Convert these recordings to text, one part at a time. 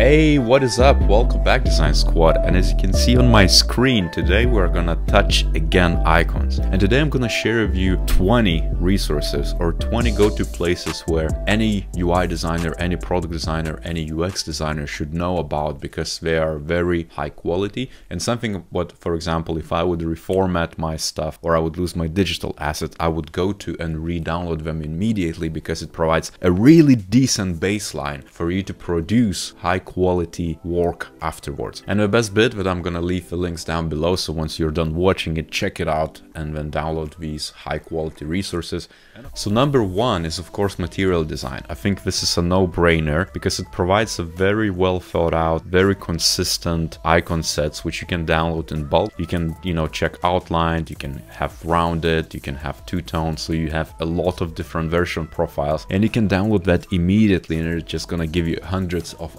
Hey, what is up? Welcome back to Design Squad. And as you can see on my screen today we're gonna touch again icons. And today I'm gonna share with you 20 resources or 20 go-to places where any UI designer, any product designer, any UX designer should know about because they are very high quality. And something what for example if I would reformat my stuff or I would lose my digital assets I would go to and re-download them immediately because it provides a really decent baseline for you to produce high quality work afterwards. And the best bit that I'm gonna leave the links down below so once you're done watching it, check it out and then download these high quality resources. So number one is of course material design. I think this is a no-brainer because it provides a very well thought out, very consistent icon sets which you can download in bulk. You can, you know, check outlined, you can have rounded, you can have two-tone, so you have a lot of different version profiles and you can download that immediately and it's just gonna give you hundreds of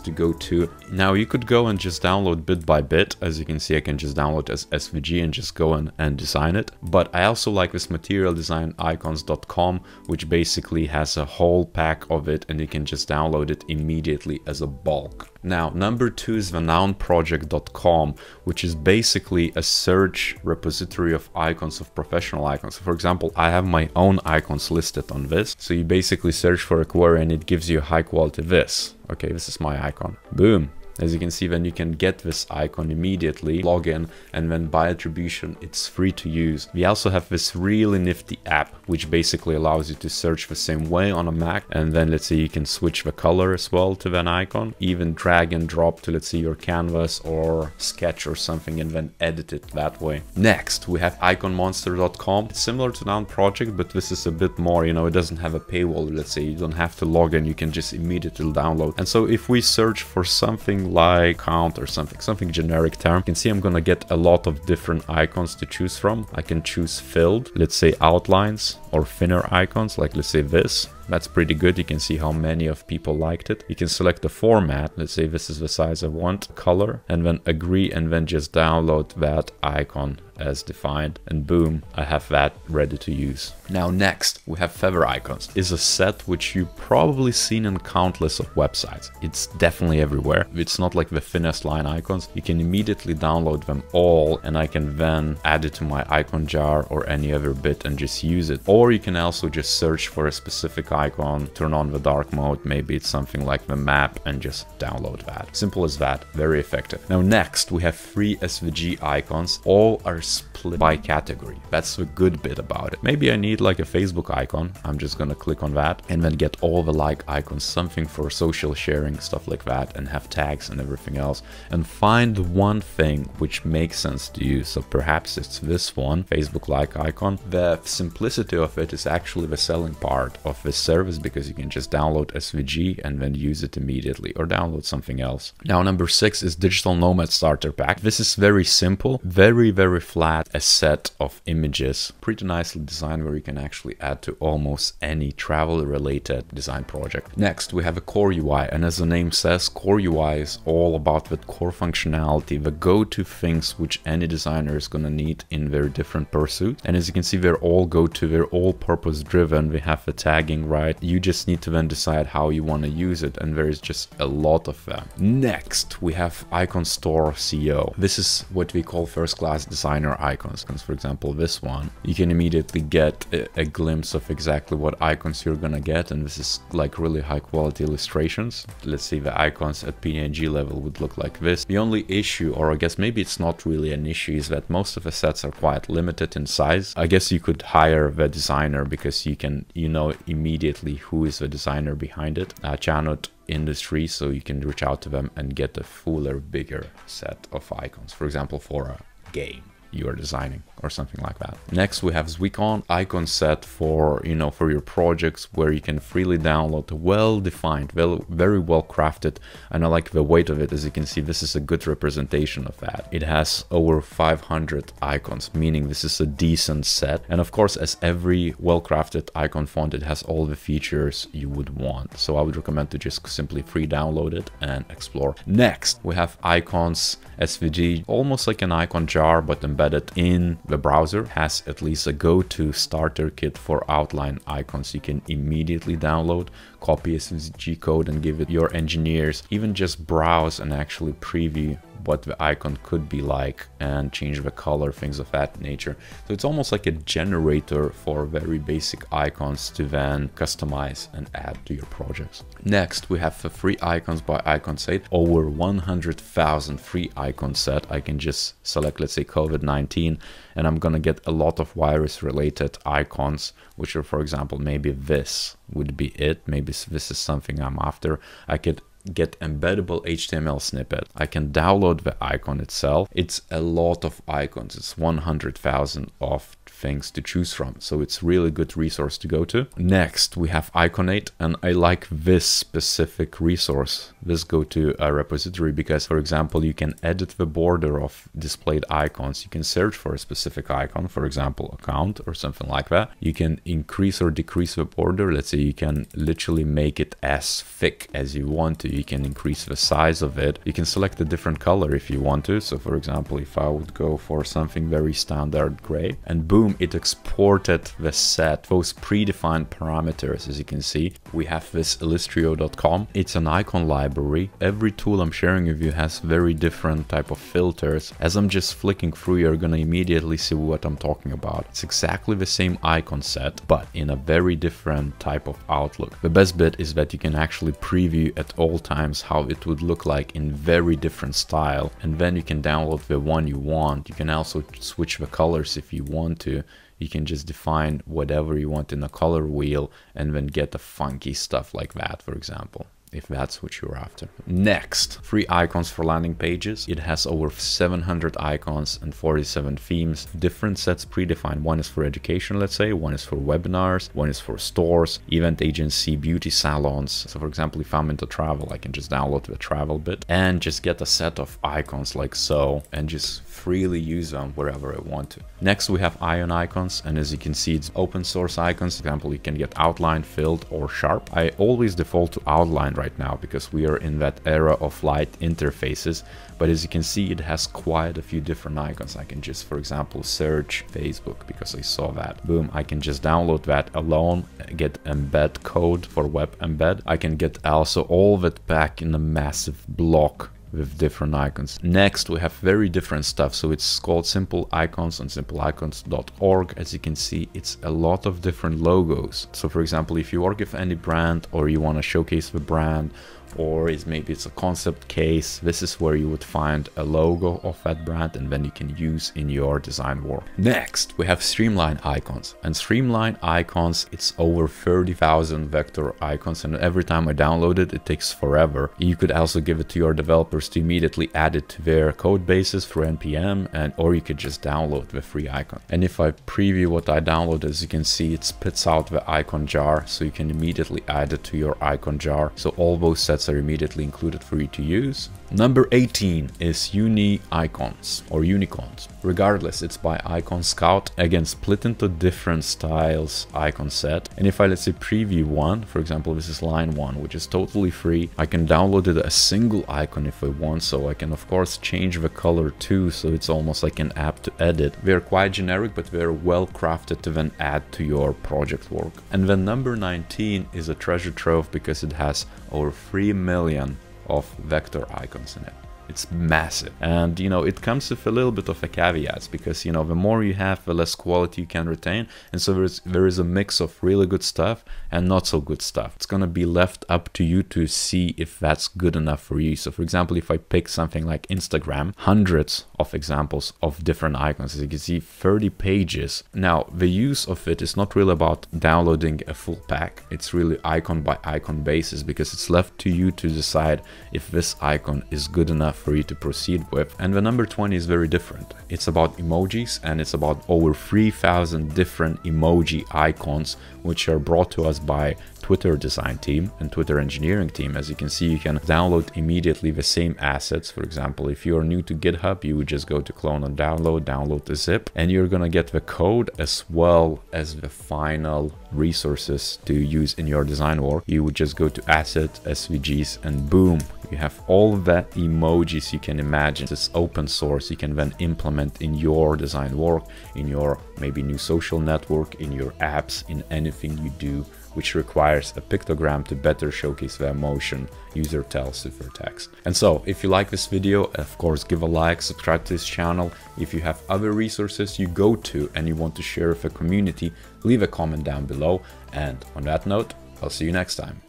to go to. Now you could go and just download bit by bit. As you can see, I can just download as SVG and just go in and design it. But I also like this material design icons.com, which basically has a whole pack of it and you can just download it immediately as a bulk. Now, number two is the nounproject.com, which is basically a search repository of icons of professional icons. For example, I have my own icons listed on this. So you basically search for a query and it gives you high quality this. Okay, this is my icon. Boom. As you can see, then you can get this icon immediately, log in, and then by attribution, it's free to use. We also have this really nifty app, which basically allows you to search the same way on a Mac. And then let's say you can switch the color as well to that icon, even drag and drop to let's say your canvas or sketch or something and then edit it that way. Next, we have iconmonstr.com. It's similar to Noun Project, but this is a bit more, you know, it doesn't have a paywall. Let's say you don't have to log in, you can just immediately download. And so if we search for something like count or something, something generic term. You can see I'm gonna get a lot of different icons to choose from. I can choose filled, let's say outlines or thinner icons, like let's say this. That's pretty good. You can see how many of people liked it. You can select the format. Let's say this is the size I want, color, and then agree and then just download that icon as defined and boom I have that ready to use. Now next we have feather icons is a set which you probably seen in countless of websites. It's definitely everywhere. It's not like the thinnest line icons. You can immediately download them all and I can then add it to my icon jar or any other bit and just use it. Or you can also just search for a specific icon, turn on the dark mode, maybe it's something like the map and just download that. Simple as that, very effective. Now next we have three SVG icons. All are split by category. That's the good bit about it. Maybe I need like a Facebook icon. I'm just gonna click on that and then get all the like icons, something for social sharing, stuff like that, and have tags and everything else. And find one thing which makes sense to you. So perhaps it's this one, Facebook like icon. The simplicity of it is actually the selling part of this service because you can just download SVG and then use it immediately or download something else. Now number six is Digital Nomad Starter Pack. This is very simple, very, very flat, a set of images, pretty nicely designed where you can actually add to almost any travel related design project. Next, we have a core UI. And as the name says, core UI is all about the core functionality, the go-to things which any designer is going to need in their different pursuit. And as you can see, they're all go-to, they're all purpose driven. We have the tagging right. You just need to then decide how you want to use it. And there is just a lot of them. Next, we have Icon Store CEO. This is what we call first class designer icons. For example, this one, you can immediately get a, a glimpse of exactly what icons you're gonna get. And this is like really high quality illustrations. Let's see the icons at PNG level would look like this. The only issue, or I guess maybe it's not really an issue, is that most of the sets are quite limited in size. I guess you could hire the designer because you can, you know immediately who is the designer behind it. Uh, Chanut industry so you can reach out to them and get a fuller bigger set of icons for example for a game you are designing or something like that. Next we have Zwicon icon set for, you know, for your projects where you can freely download well-defined, well, very well crafted. And I like the weight of it. As you can see, this is a good representation of that. It has over 500 icons, meaning this is a decent set. And of course, as every well-crafted icon font, it has all the features you would want. So I would recommend to just simply free download it and explore. Next, we have icons SVG, almost like an icon jar, but embedded embedded in the browser, has at least a go-to starter kit for outline icons. You can immediately download, copy SVG code and give it your engineers, even just browse and actually preview what the icon could be like and change the color, things of that nature. So it's almost like a generator for very basic icons to then customize and add to your projects. Next, we have the free icons by Icons8. Over 100,000 free icon set. I can just select, let's say COVID-19, and I'm gonna get a lot of virus related icons, which are, for example, maybe this would be it. Maybe this is something I'm after. I could get embeddable HTML snippet. I can download the icon itself. It's a lot of icons. It's 100,000 of things to choose from. So it's really good resource to go to. Next, we have Ikonate and I like this specific resource, this go to a repository because for example, you can edit the border of displayed icons. You can search for a specific icon, for example, account or something like that. You can increase or decrease the border. Let's say you can literally make it as thick as you want to. You can increase the size of it. You can select a different color if you want to. So for example, if I would go for something very standard gray and boom, it exported the set, those predefined parameters. As you can see, we have this Illustrio.com. It's an icon library. Every tool I'm sharing with you has very different type of filters. As I'm just flicking through, you're gonna immediately see what I'm talking about. It's exactly the same icon set, but in a very different type of outlook. The best bit is that you can actually preview at all times how it would look like in very different style. And then you can download the one you want. You can also switch the colors if you want to you can just define whatever you want in the color wheel and then get the funky stuff like that, for example if that's what you're after. Next, free icons for landing pages. It has over 700 icons and 47 themes, different sets predefined. One is for education, let's say, one is for webinars, one is for stores, event agency, beauty salons. So for example, if I'm into travel, I can just download the travel bit and just get a set of icons like so and just freely use them wherever I want to. Next, we have Ionicons. And as you can see, it's open source icons. For example, you can get outline, filled or sharp. I always default to outline right now because we are in that era of light interfaces. But as you can see, it has quite a few different icons. I can just, for example, search Facebook because I saw that. Boom, I can just download that alone, get embed code for web embed. I can get also all of it back in a massive block with different icons. Next, we have very different stuff. So it's called Simple Icons on simpleicons.org. As you can see, it's a lot of different logos. So for example, if you work with any brand or you want to showcase the brand or is maybe it's a concept case. This is where you would find a logo of that brand and then you can use in your design work. Next, we have Streamline icons and Streamline icons, it's over 30,000 vector icons and every time I download it, it takes forever. You could also give it to your developers to immediately add it to their code bases through NPM and or you could just download the free icon. And if I preview what I download, as you can see, it spits out the icon jar so you can immediately add it to your icon jar. So all those sets are immediately included for you to use. Number 18 is Uni Icons or Unicorns. Regardless, it's by Icon Scout, again split into different styles icon set. And if I let's say preview one, for example, this is line one, which is totally free. I can download it a single icon if I want, so I can of course change the color too, so it's almost like an app to edit. They're quite generic, but they're well crafted to then add to your project work. And then number 19 is a treasure trove because it has over 3 million of vector icons in it. It's massive. And, you know, it comes with a little bit of a caveats because, you know, the more you have, the less quality you can retain. And so there's, there is a mix of really good stuff and not so good stuff. It's going to be left up to you to see if that's good enough for you. So for example, if I pick something like Instagram, hundreds of examples of different icons. As you can see, 30 pages. Now, the use of it is not really about downloading a full pack. It's really icon by icon basis because it's left to you to decide if this icon is good enough enough for you to proceed with. And the number 20 is very different. It's about emojis and it's about over 3000 different emoji icons which are brought to us by Twitter design team and Twitter engineering team. As you can see, you can download immediately the same assets. For example, if you're new to GitHub, you would just go to clone and download, download the zip, and you're gonna get the code as well as the final resources to use in your design work. You would just go to asset, SVGs, and boom, You have all the emojis you can imagine. It's open source. You can then implement in your design work, in your maybe new social network, in your apps, in anything you do which requires a pictogram to better showcase the emotion user tells their text. And so, if you like this video, of course, give a like, subscribe to this channel. If you have other resources you go to and you want to share with the community, leave a comment down below. And on that note, I'll see you next time.